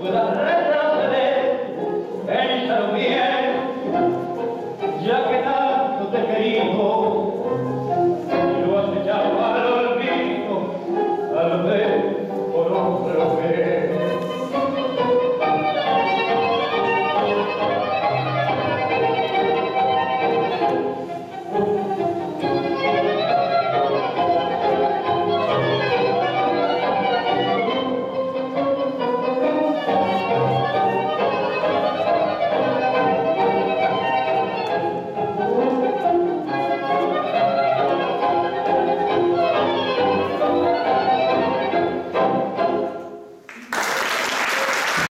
回来了